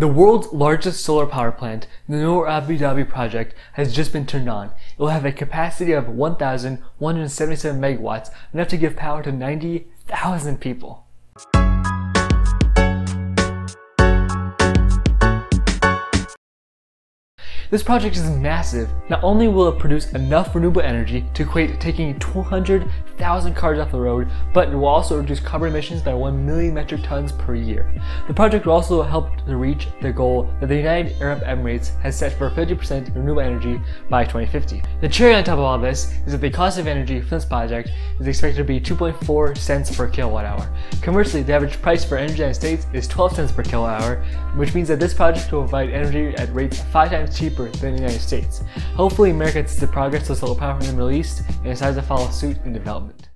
The world's largest solar power plant, the Noor Abu Dhabi project, has just been turned on. It will have a capacity of 1,177 megawatts, enough to give power to 90,000 people. This project is massive. Not only will it produce enough renewable energy to equate taking 200,000 cars off the road, but it will also reduce carbon emissions by 1 million metric tons per year. The project will also help to reach the goal that the United Arab Emirates has set for 50% renewable energy by 2050. The cherry on top of all this is that the cost of energy for this project is expected to be 2.4 cents per kilowatt hour. Conversely, the average price for energy in the United States is 12 cents per kilowatt hour, which means that this project will provide energy at rates 5 times cheaper cheaper than the United States. Hopefully America sees the progress of solar power in the Middle East and decides to follow suit in development.